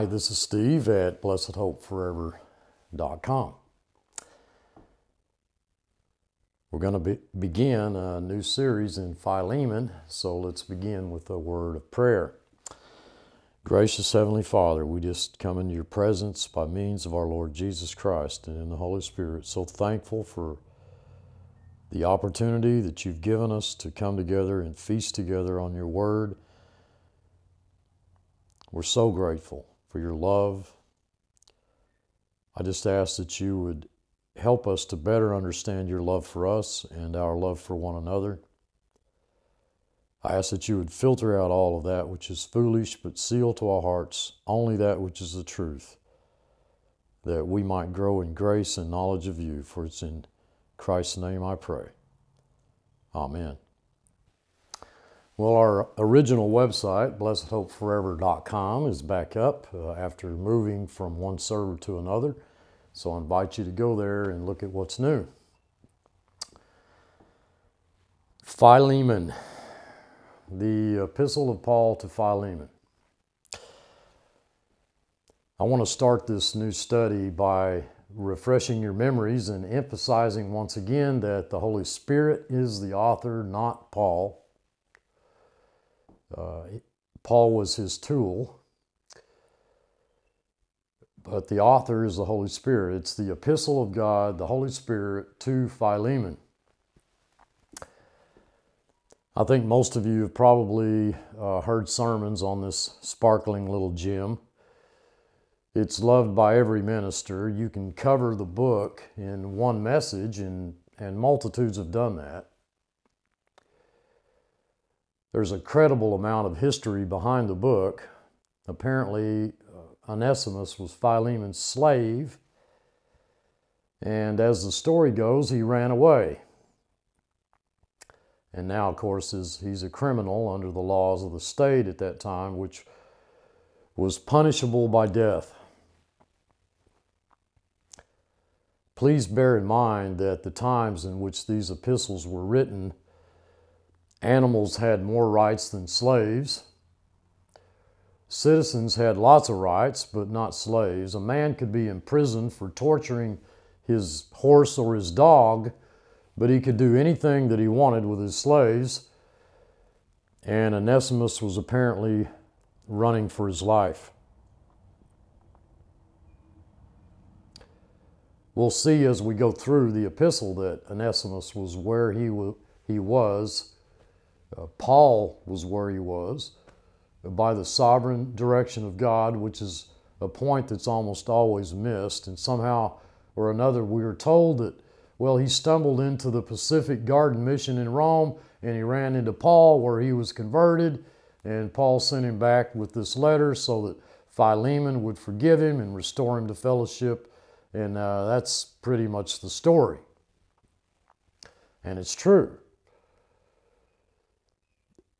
Hi, this is Steve at blessedhopeforever.com. We're going to be, begin a new series in Philemon, so let's begin with a word of prayer. Gracious Heavenly Father, we just come into your presence by means of our Lord Jesus Christ and in the Holy Spirit. So thankful for the opportunity that you've given us to come together and feast together on your word. We're so grateful for your love. I just ask that you would help us to better understand your love for us and our love for one another. I ask that you would filter out all of that which is foolish, but seal to our hearts only that which is the truth, that we might grow in grace and knowledge of you. For it's in Christ's name I pray. Amen. Well, our original website, blessedhopeforever.com, is back up uh, after moving from one server to another. So I invite you to go there and look at what's new. Philemon, the epistle of Paul to Philemon. I want to start this new study by refreshing your memories and emphasizing once again that the Holy Spirit is the author, not Paul. Uh, Paul was his tool, but the author is the Holy Spirit. It's the epistle of God, the Holy Spirit, to Philemon. I think most of you have probably uh, heard sermons on this sparkling little gem. It's loved by every minister. You can cover the book in one message, and, and multitudes have done that. There's a credible amount of history behind the book. Apparently, uh, Onesimus was Philemon's slave, and as the story goes, he ran away. And now, of course, is, he's a criminal under the laws of the state at that time, which was punishable by death. Please bear in mind that the times in which these epistles were written Animals had more rights than slaves. Citizens had lots of rights, but not slaves. A man could be imprisoned for torturing his horse or his dog, but he could do anything that he wanted with his slaves. And Onesimus was apparently running for his life. We'll see as we go through the epistle that Onesimus was where he, he was uh, Paul was where he was by the sovereign direction of God, which is a point that's almost always missed. And somehow or another, we are told that, well, he stumbled into the Pacific Garden Mission in Rome and he ran into Paul where he was converted. And Paul sent him back with this letter so that Philemon would forgive him and restore him to fellowship. And uh, that's pretty much the story. And it's true.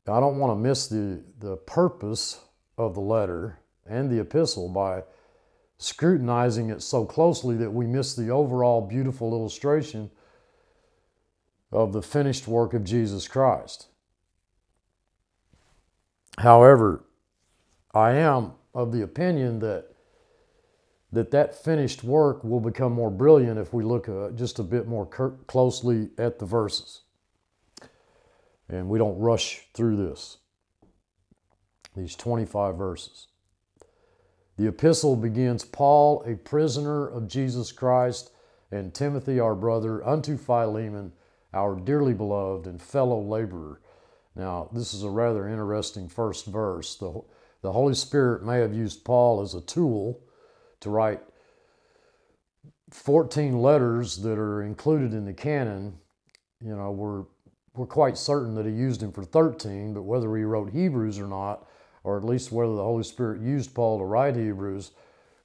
I don't want to miss the, the purpose of the letter and the epistle by scrutinizing it so closely that we miss the overall beautiful illustration of the finished work of Jesus Christ. However, I am of the opinion that that that finished work will become more brilliant if we look uh, just a bit more closely at the verses and we don't rush through this. These 25 verses. The epistle begins Paul, a prisoner of Jesus Christ, and Timothy, our brother, unto Philemon, our dearly beloved and fellow laborer. Now, this is a rather interesting first verse. The, the Holy Spirit may have used Paul as a tool to write 14 letters that are included in the canon. You know, we're we're quite certain that he used him for 13, but whether he wrote Hebrews or not, or at least whether the Holy Spirit used Paul to write Hebrews,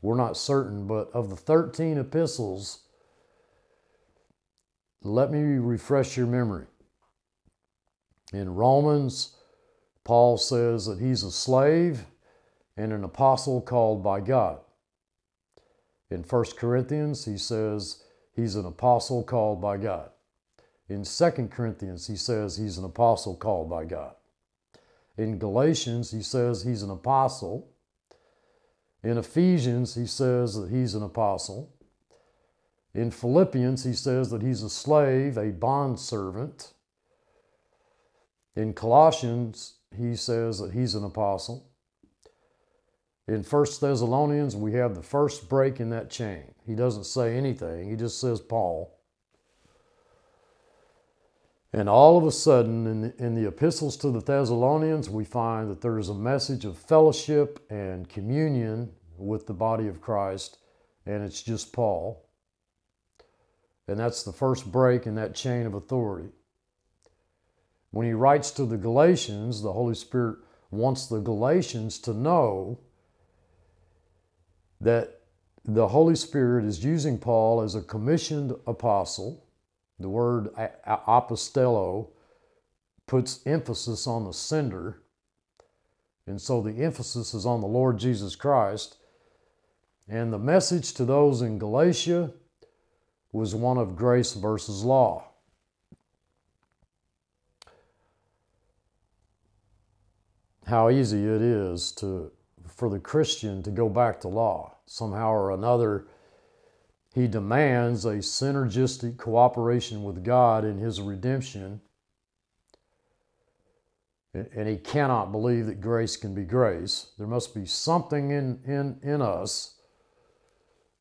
we're not certain. But of the 13 epistles, let me refresh your memory. In Romans, Paul says that he's a slave and an apostle called by God. In 1 Corinthians, he says he's an apostle called by God. In 2 Corinthians, he says he's an apostle called by God. In Galatians, he says he's an apostle. In Ephesians, he says that he's an apostle. In Philippians, he says that he's a slave, a bondservant. In Colossians, he says that he's an apostle. In 1 Thessalonians, we have the first break in that chain. He doesn't say anything, he just says Paul. And all of a sudden, in the, in the epistles to the Thessalonians, we find that there is a message of fellowship and communion with the body of Christ, and it's just Paul. And that's the first break in that chain of authority. When he writes to the Galatians, the Holy Spirit wants the Galatians to know that the Holy Spirit is using Paul as a commissioned apostle. The word apostello puts emphasis on the sender. And so the emphasis is on the Lord Jesus Christ. And the message to those in Galatia was one of grace versus law. How easy it is to, for the Christian to go back to law. Somehow or another, he demands a synergistic cooperation with God in his redemption. And he cannot believe that grace can be grace. There must be something in, in, in us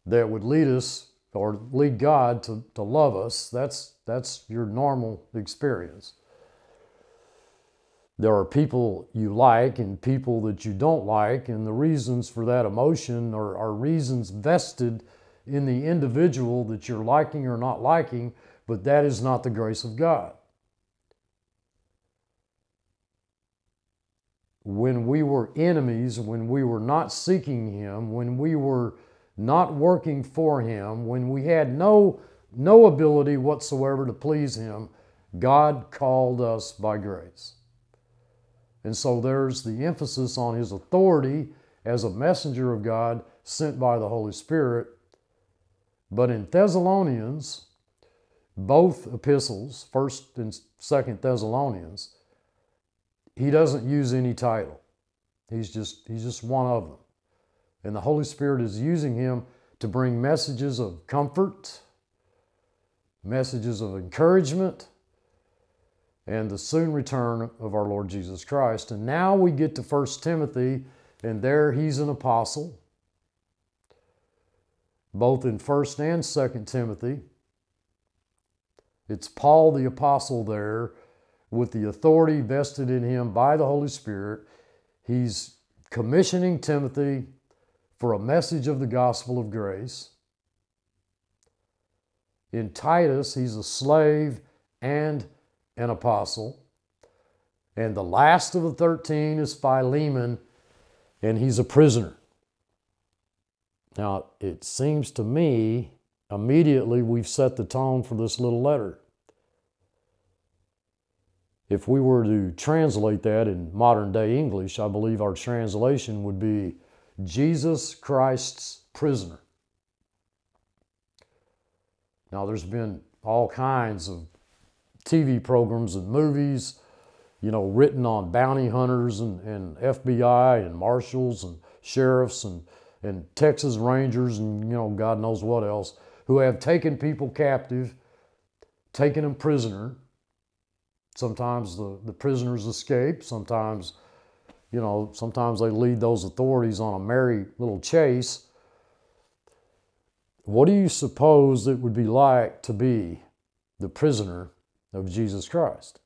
that would lead us or lead God to, to love us, that's, that's your normal experience. There are people you like and people that you don't like, and the reasons for that emotion are, are reasons vested in the individual that you're liking or not liking, but that is not the grace of God. When we were enemies, when we were not seeking Him, when we were not working for Him, when we had no, no ability whatsoever to please Him, God called us by grace. And so there's the emphasis on His authority as a messenger of God sent by the Holy Spirit. But in Thessalonians, both epistles, 1st and 2nd Thessalonians, he doesn't use any title. He's just, he's just one of them. And the Holy Spirit is using him to bring messages of comfort, messages of encouragement, and the soon return of our Lord Jesus Christ. And now we get to 1 Timothy, and there he's an apostle, both in 1st and 2nd Timothy. It's Paul the apostle there with the authority vested in him by the Holy Spirit. He's commissioning Timothy for a message of the gospel of grace. In Titus, he's a slave and an apostle. And the last of the 13 is Philemon, and he's a prisoner. Now, it seems to me immediately we've set the tone for this little letter. If we were to translate that in modern day English, I believe our translation would be Jesus Christ's prisoner. Now, there's been all kinds of TV programs and movies, you know, written on bounty hunters and, and FBI and marshals and sheriffs and, and Texas Rangers and, you know, God knows what else, who have taken people captive, taken them prisoner. Sometimes the, the prisoners escape, sometimes you know, sometimes they lead those authorities on a merry little chase. What do you suppose it would be like to be the prisoner of Jesus Christ?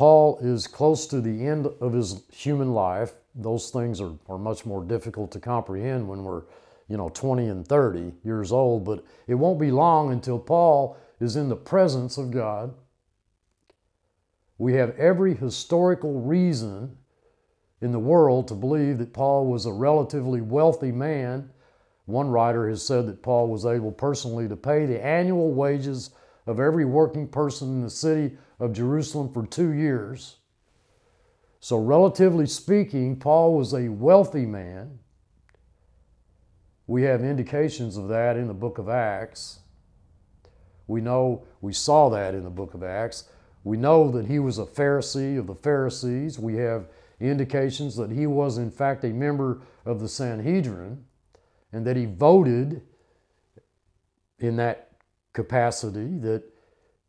Paul is close to the end of his human life. Those things are, are much more difficult to comprehend when we're, you know, 20 and 30 years old, but it won't be long until Paul is in the presence of God we have every historical reason in the world to believe that Paul was a relatively wealthy man. One writer has said that Paul was able personally to pay the annual wages of every working person in the city of Jerusalem for two years. So, relatively speaking, Paul was a wealthy man. We have indications of that in the book of Acts. We know we saw that in the book of Acts. We know that he was a Pharisee of the Pharisees. We have indications that he was, in fact, a member of the Sanhedrin and that he voted in that capacity, that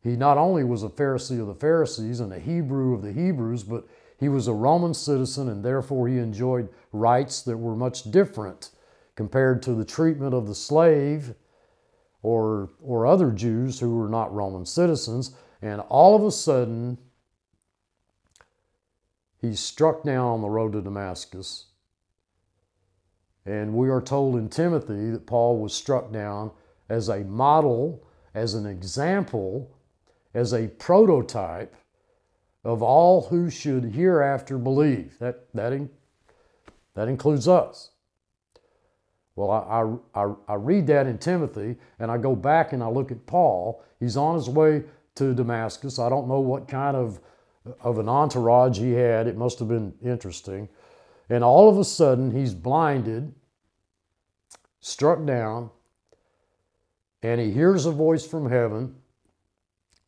he not only was a Pharisee of the Pharisees and a Hebrew of the Hebrews, but he was a Roman citizen and therefore he enjoyed rights that were much different compared to the treatment of the slave or, or other Jews who were not Roman citizens. And all of a sudden, he's struck down on the road to Damascus. And we are told in Timothy that Paul was struck down as a model, as an example, as a prototype of all who should hereafter believe. That, that, in, that includes us. Well, I, I, I read that in Timothy, and I go back and I look at Paul. He's on his way to Damascus. I don't know what kind of, of an entourage he had. It must have been interesting. And all of a sudden, he's blinded, struck down, and he hears a voice from heaven.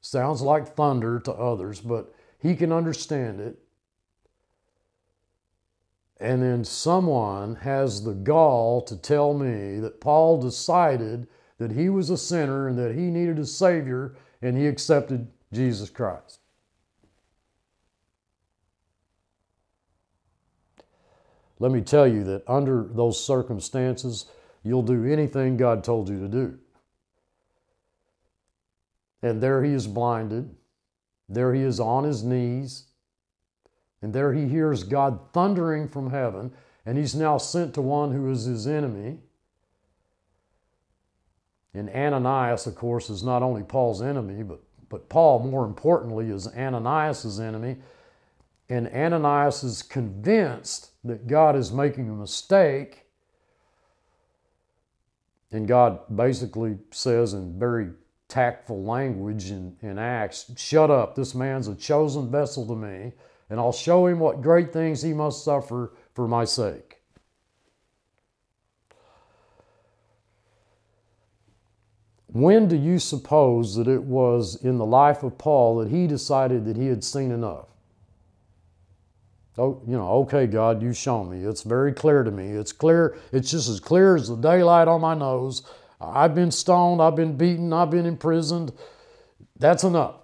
Sounds like thunder to others, but he can understand it. And then someone has the gall to tell me that Paul decided that he was a sinner and that he needed a Savior and he accepted Jesus Christ. Let me tell you that under those circumstances, you'll do anything God told you to do. And there he is blinded. There he is on his knees. And there he hears God thundering from heaven, and he's now sent to one who is his enemy. And Ananias, of course, is not only Paul's enemy, but, but Paul, more importantly, is Ananias' enemy. And Ananias is convinced that God is making a mistake. And God basically says in very tactful language in, in Acts, Shut up, this man's a chosen vessel to me and I'll show him what great things he must suffer for my sake. When do you suppose that it was in the life of Paul that he decided that he had seen enough? Oh, you know, okay, God, you've shown me. It's very clear to me. It's clear, it's just as clear as the daylight on my nose. I've been stoned, I've been beaten, I've been imprisoned. That's enough.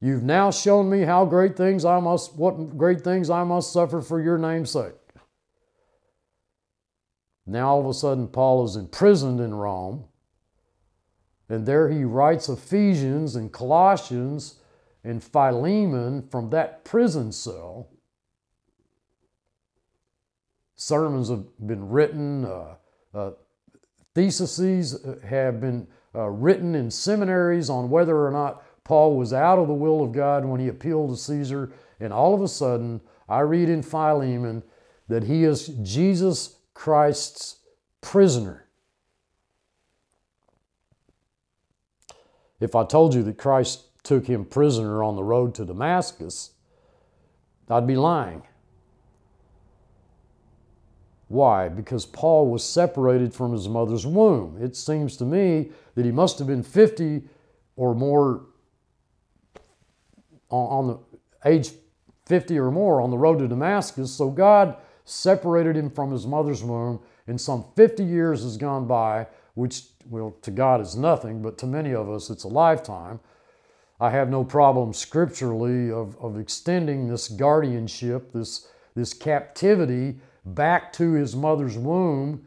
You've now shown me how great things I must, what great things I must suffer for your name's sake. Now all of a sudden, Paul is imprisoned in Rome, and there he writes Ephesians and Colossians and Philemon from that prison cell. Sermons have been written, uh, uh, theses have been uh, written in seminaries on whether or not Paul was out of the will of God when he appealed to Caesar, and all of a sudden, I read in Philemon that he is Jesus Christ's prisoner. If I told you that Christ took him prisoner on the road to Damascus, I'd be lying. Why? Because Paul was separated from his mother's womb. It seems to me that he must have been 50 or more on, the age 50 or more on the road to Damascus. So God separated him from his mother's womb, and some 50 years has gone by, which, well, to God is nothing, but to many of us it's a lifetime. I have no problem scripturally of, of extending this guardianship, this, this captivity back to his mother's womb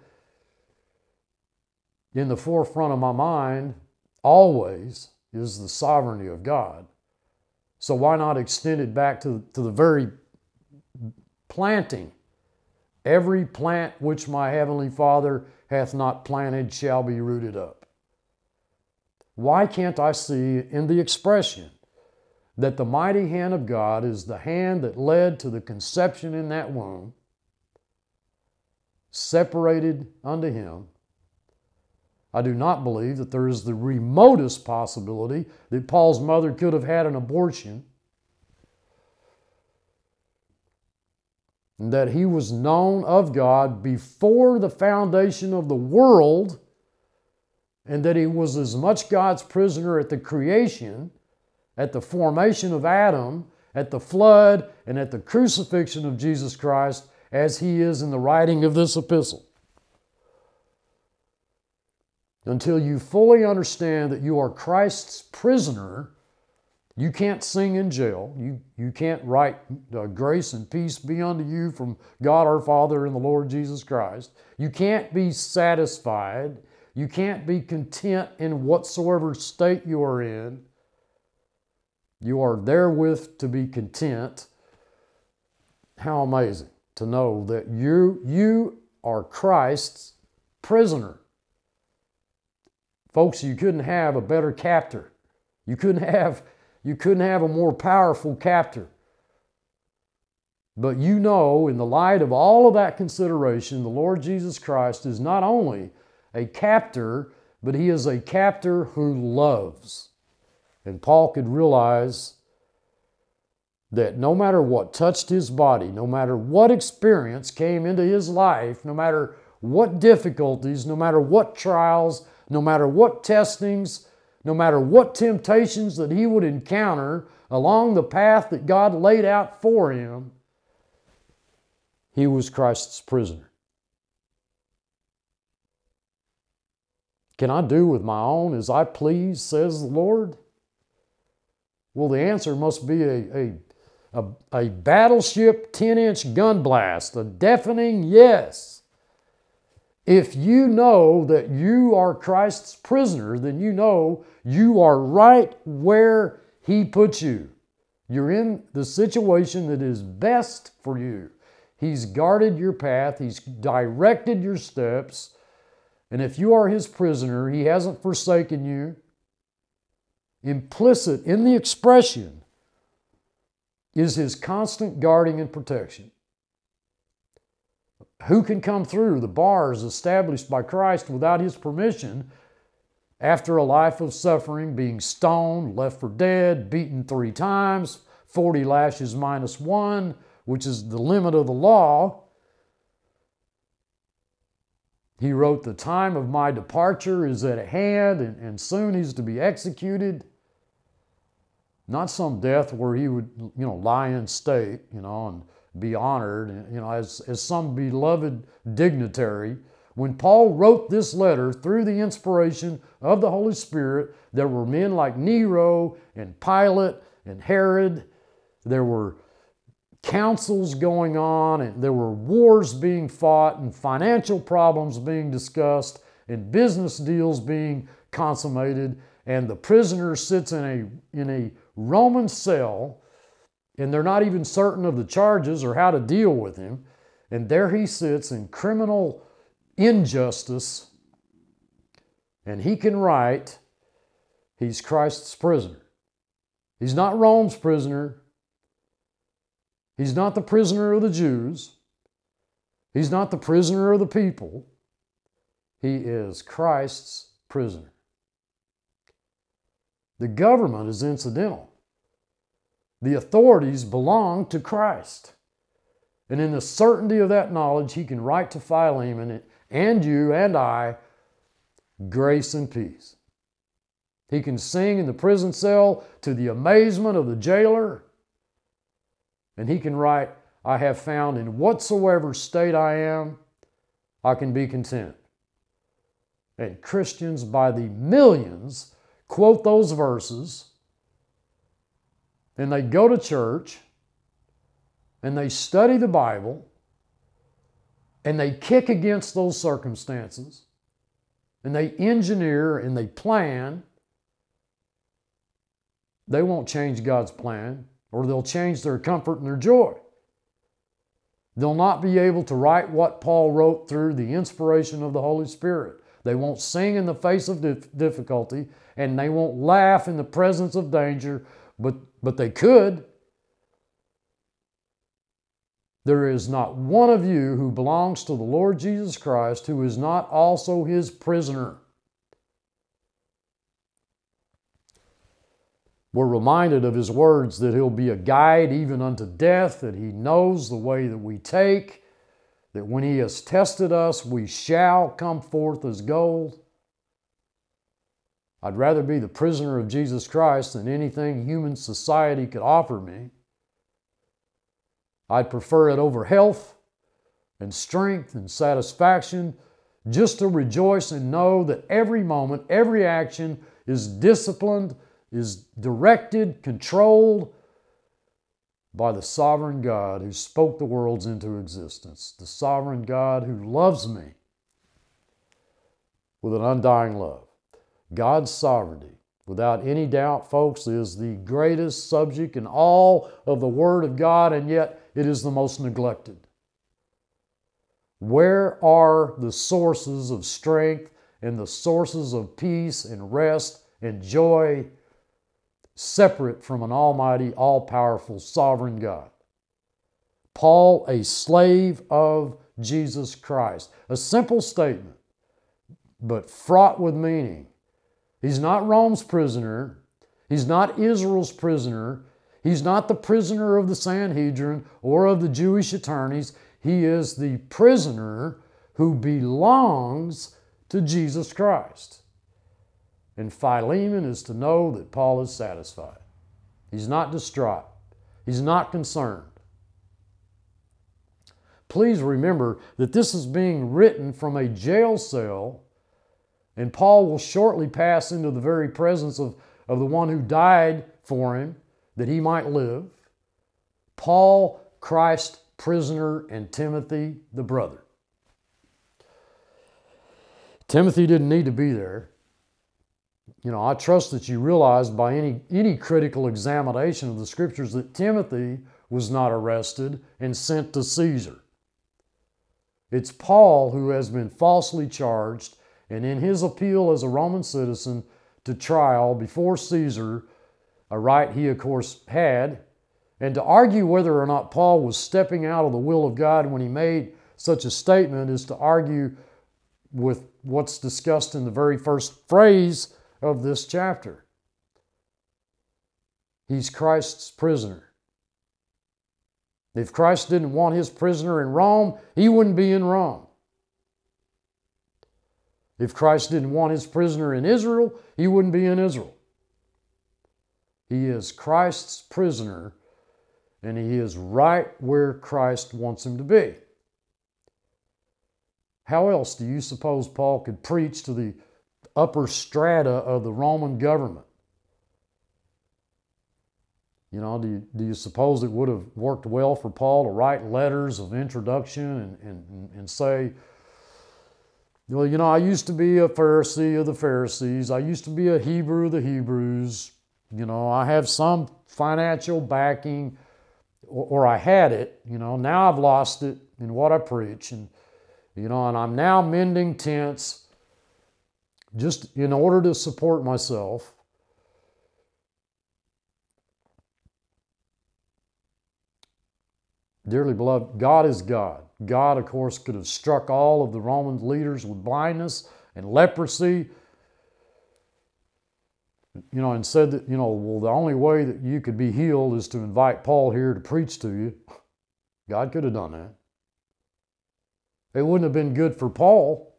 in the forefront of my mind always is the sovereignty of God. So why not extend it back to, to the very planting? Every plant which my heavenly Father hath not planted shall be rooted up. Why can't I see in the expression that the mighty hand of God is the hand that led to the conception in that womb, separated unto Him, I do not believe that there is the remotest possibility that Paul's mother could have had an abortion, and that he was known of God before the foundation of the world, and that he was as much God's prisoner at the creation, at the formation of Adam, at the flood and at the crucifixion of Jesus Christ as he is in the writing of this epistle. Until you fully understand that you are Christ's prisoner, you can't sing in jail. You, you can't write uh, grace and peace be unto you from God our Father and the Lord Jesus Christ. You can't be satisfied. You can't be content in whatsoever state you are in. You are therewith to be content. How amazing to know that you, you are Christ's prisoner. Folks, you couldn't have a better captor. You couldn't have, you couldn't have a more powerful captor. But you know, in the light of all of that consideration, the Lord Jesus Christ is not only a captor, but he is a captor who loves. And Paul could realize that no matter what touched his body, no matter what experience came into his life, no matter what difficulties, no matter what trials, no matter what testings, no matter what temptations that he would encounter along the path that God laid out for him, he was Christ's prisoner. Can I do with my own as I please, says the Lord? Well, the answer must be a, a, a, a battleship 10 inch gun blast, a deafening yes. If you know that you are Christ's prisoner, then you know you are right where He puts you. You're in the situation that is best for you. He's guarded your path, He's directed your steps. And if you are His prisoner, He hasn't forsaken you. Implicit in the expression is His constant guarding and protection. Who can come through the bars established by Christ without his permission after a life of suffering, being stoned, left for dead, beaten three times, 40 lashes minus one, which is the limit of the law? He wrote, The time of my departure is at hand, and, and soon he's to be executed. Not some death where he would, you know, lie in state, you know, and be honored, you know, as, as some beloved dignitary. When Paul wrote this letter through the inspiration of the Holy Spirit, there were men like Nero and Pilate and Herod. There were councils going on, and there were wars being fought, and financial problems being discussed, and business deals being consummated. And the prisoner sits in a, in a Roman cell and they're not even certain of the charges or how to deal with him. And there he sits in criminal injustice, and he can write, He's Christ's prisoner. He's not Rome's prisoner. He's not the prisoner of the Jews. He's not the prisoner of the people. He is Christ's prisoner. The government is incidental. The authorities belong to Christ. And in the certainty of that knowledge, he can write to Philemon and you and I grace and peace. He can sing in the prison cell to the amazement of the jailer. And he can write, I have found in whatsoever state I am, I can be content. And Christians by the millions quote those verses and they go to church and they study the Bible and they kick against those circumstances and they engineer and they plan, they won't change God's plan or they'll change their comfort and their joy. They'll not be able to write what Paul wrote through the inspiration of the Holy Spirit. They won't sing in the face of difficulty and they won't laugh in the presence of danger but, but they could. There is not one of you who belongs to the Lord Jesus Christ who is not also his prisoner. We're reminded of his words that he'll be a guide even unto death, that he knows the way that we take, that when he has tested us, we shall come forth as gold. I'd rather be the prisoner of Jesus Christ than anything human society could offer me. I'd prefer it over health and strength and satisfaction just to rejoice and know that every moment, every action is disciplined, is directed, controlled by the sovereign God who spoke the worlds into existence, the sovereign God who loves me with an undying love. God's sovereignty, without any doubt, folks, is the greatest subject in all of the Word of God, and yet it is the most neglected. Where are the sources of strength and the sources of peace and rest and joy separate from an almighty, all powerful, sovereign God? Paul, a slave of Jesus Christ. A simple statement, but fraught with meaning. He's not Rome's prisoner. He's not Israel's prisoner. He's not the prisoner of the Sanhedrin or of the Jewish attorneys. He is the prisoner who belongs to Jesus Christ. And Philemon is to know that Paul is satisfied. He's not distraught. He's not concerned. Please remember that this is being written from a jail cell, and Paul will shortly pass into the very presence of, of the one who died for him that he might live. Paul, Christ prisoner, and Timothy, the brother. Timothy didn't need to be there. You know, I trust that you realize by any, any critical examination of the scriptures that Timothy was not arrested and sent to Caesar. It's Paul who has been falsely charged, and in his appeal as a Roman citizen to trial before Caesar, a right he, of course, had, and to argue whether or not Paul was stepping out of the will of God when he made such a statement is to argue with what's discussed in the very first phrase of this chapter. He's Christ's prisoner. If Christ didn't want his prisoner in Rome, he wouldn't be in Rome. If Christ didn't want his prisoner in Israel, he wouldn't be in Israel. He is Christ's prisoner and he is right where Christ wants him to be. How else do you suppose Paul could preach to the upper strata of the Roman government? You know, do you, do you suppose it would have worked well for Paul to write letters of introduction and, and, and say, well, you know, I used to be a Pharisee of the Pharisees. I used to be a Hebrew of the Hebrews. You know, I have some financial backing or, or I had it, you know, now I've lost it in what I preach. And, you know, and I'm now mending tents just in order to support myself. Dearly beloved, God is God. God, of course, could have struck all of the Roman leaders with blindness and leprosy you know, and said that, you know, well, the only way that you could be healed is to invite Paul here to preach to you. God could have done that. It wouldn't have been good for Paul.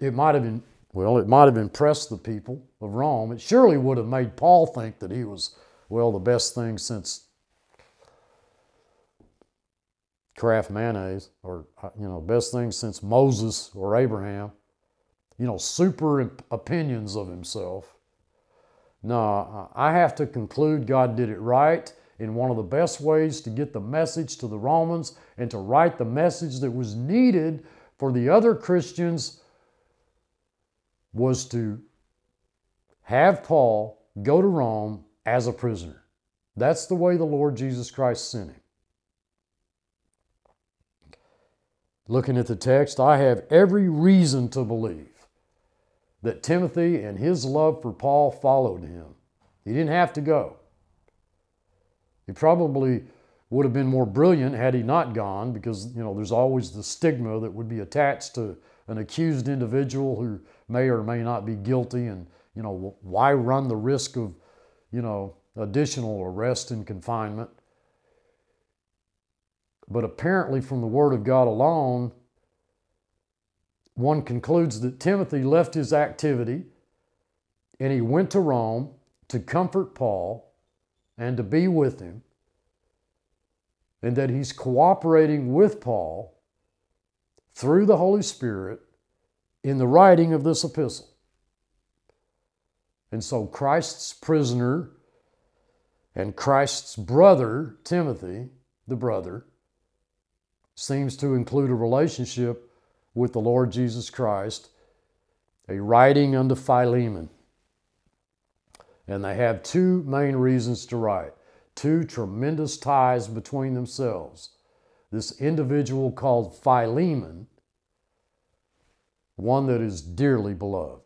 It might have been, well, it might have impressed the people of Rome. It surely would have made Paul think that he was, well, the best thing since Kraft mayonnaise, or, uh, you know, best thing since Moses or Abraham you know, super opinions of himself. No, I have to conclude God did it right in one of the best ways to get the message to the Romans and to write the message that was needed for the other Christians was to have Paul go to Rome as a prisoner. That's the way the Lord Jesus Christ sent him. Looking at the text, I have every reason to believe that Timothy and his love for Paul followed him. He didn't have to go. He probably would have been more brilliant had he not gone because, you know, there's always the stigma that would be attached to an accused individual who may or may not be guilty and, you know, why run the risk of, you know, additional arrest and confinement? But apparently, from the Word of God alone, one concludes that Timothy left his activity and he went to Rome to comfort Paul and to be with him. and that he's cooperating with Paul through the Holy Spirit in the writing of this epistle. And so Christ's prisoner and Christ's brother, Timothy, the brother, seems to include a relationship with the Lord Jesus Christ, a writing unto Philemon. And they have two main reasons to write, two tremendous ties between themselves. This individual called Philemon, one that is dearly beloved.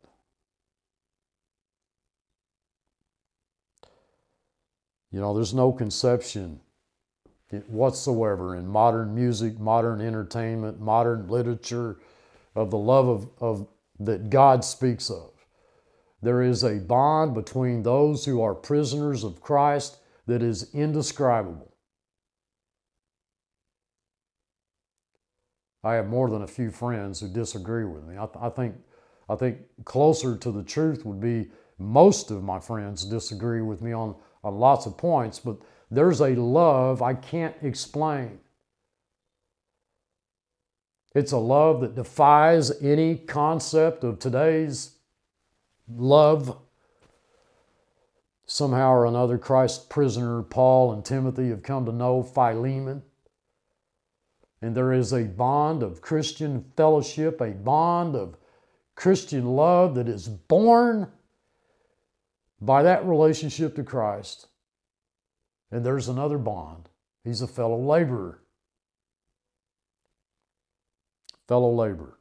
You know, there's no conception whatsoever in modern music, modern entertainment, modern literature of the love of, of that God speaks of. There is a bond between those who are prisoners of Christ that is indescribable. I have more than a few friends who disagree with me. I, I, think, I think closer to the truth would be most of my friends disagree with me on, on lots of points, but there's a love I can't explain. It's a love that defies any concept of today's love. Somehow or another, Christ's prisoner Paul and Timothy have come to know Philemon. And there is a bond of Christian fellowship, a bond of Christian love that is born by that relationship to Christ. And there's another bond. He's a fellow laborer. Fellow laborer.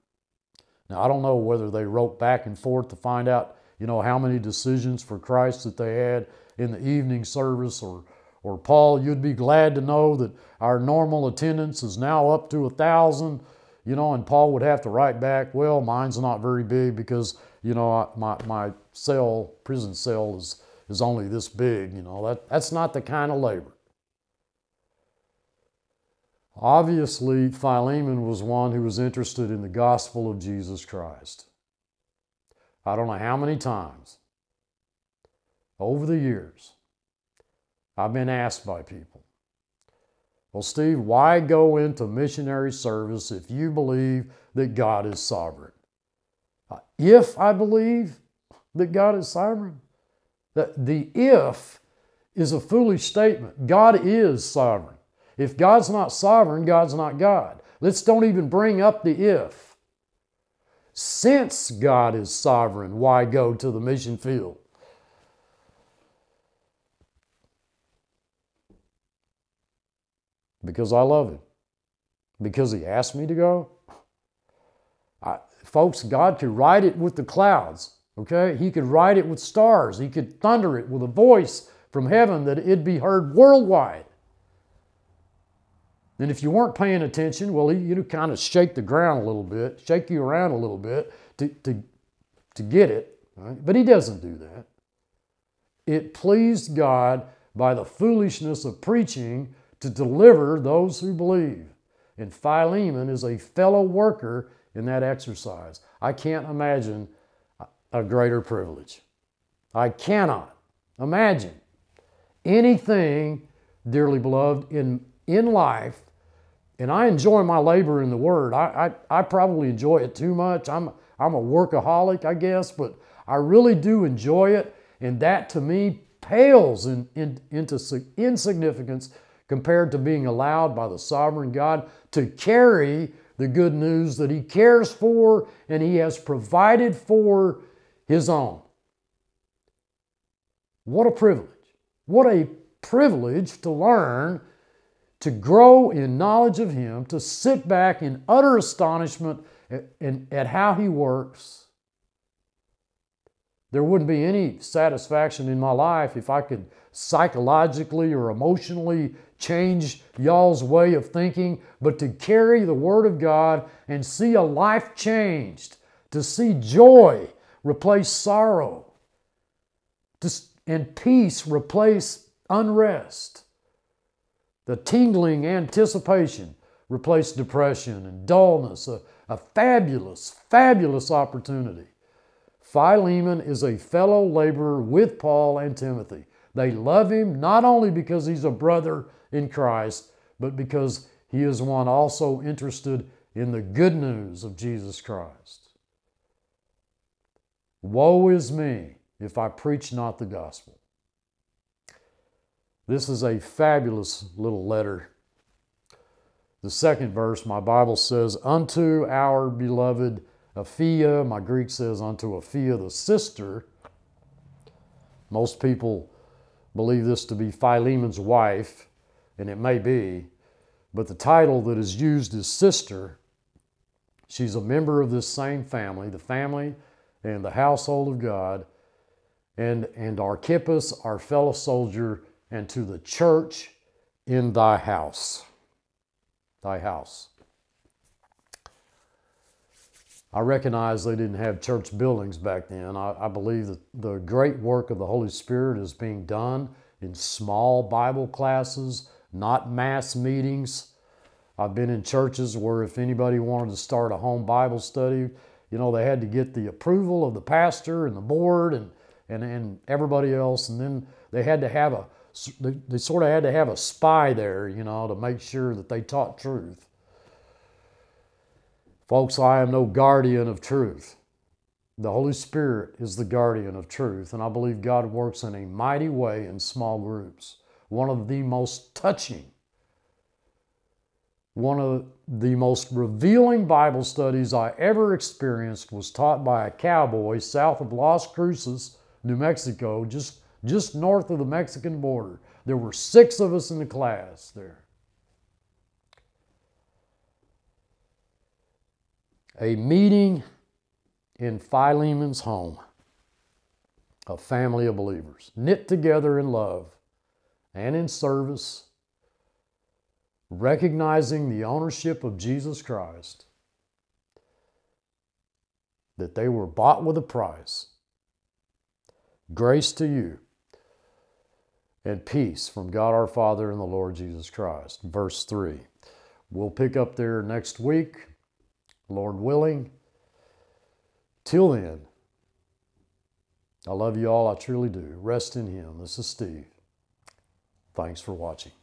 Now, I don't know whether they wrote back and forth to find out, you know, how many decisions for Christ that they had in the evening service or or Paul, you'd be glad to know that our normal attendance is now up to a thousand, you know, and Paul would have to write back, well, mine's not very big because, you know, my, my cell, prison cell is, is only this big, you know, that, that's not the kind of labor. Obviously, Philemon was one who was interested in the gospel of Jesus Christ. I don't know how many times over the years I've been asked by people, well, Steve, why go into missionary service if you believe that God is sovereign? Uh, if I believe that God is sovereign, that the if is a foolish statement. God is sovereign. If God's not sovereign, God's not God. Let's don't even bring up the if. Since God is sovereign, why go to the mission field? because I love Him. Because He asked me to go. I, folks, God could write it with the clouds, okay? He could write it with stars. He could thunder it with a voice from heaven that it'd be heard worldwide. And if you weren't paying attention, well, you'd kind of shake the ground a little bit, shake you around a little bit to, to, to get it. Right? But he doesn't do that. It pleased God by the foolishness of preaching to deliver those who believe. And Philemon is a fellow worker in that exercise. I can't imagine a greater privilege. I cannot imagine anything, dearly beloved, in, in life, and I enjoy my labor in the Word. I, I, I probably enjoy it too much. I'm, I'm a workaholic, I guess, but I really do enjoy it, and that to me pales in, in, into insignificance compared to being allowed by the sovereign God to carry the good news that He cares for and He has provided for His own. What a privilege. What a privilege to learn to grow in knowledge of Him, to sit back in utter astonishment at, at, how He works. There wouldn't be any satisfaction in my life if I could psychologically or emotionally change y'all's way of thinking, but to carry the Word of God and see a life changed, to see joy replace sorrow, and peace replace unrest, the tingling anticipation replace depression and dullness, a, a fabulous, fabulous opportunity. Philemon is a fellow laborer with Paul and Timothy. They love him not only because he's a brother in Christ, but because he is one also interested in the good news of Jesus Christ. Woe is me if I preach not the gospel. This is a fabulous little letter. The second verse, my Bible says, Unto our beloved Apphia, my Greek says, Unto Apphia, the sister. Most people believe this to be Philemon's wife, and it may be, but the title that is used is sister. She's a member of this same family, the family and the household of God, and, and Archippus, our fellow soldier, and to the church in thy house. Thy house. I recognize they didn't have church buildings back then. I, I, believe that the great work of the Holy Spirit is being done in small Bible classes, not mass meetings. I've been in churches where if anybody wanted to start a home Bible study, you know, they had to get the approval of the pastor and the board and, and, and everybody else. And then they had to have a, they, they sort of had to have a spy there, you know, to make sure that they taught truth. Folks, I am no guardian of truth. The Holy Spirit is the guardian of truth, and I believe God works in a mighty way in small groups. One of the most touching one of the most revealing Bible studies I ever experienced was taught by a cowboy south of Las Cruces, New Mexico, just, just north of the Mexican border. There were six of us in the class there. A meeting in Philemon's home, a family of believers, knit together in love and in service recognizing the ownership of Jesus Christ, that they were bought with a price. Grace to you and peace from God our Father and the Lord Jesus Christ. Verse 3. We'll pick up there next week, Lord willing. Till then, I love you all. I truly do. Rest in Him. This is Steve. Thanks for watching.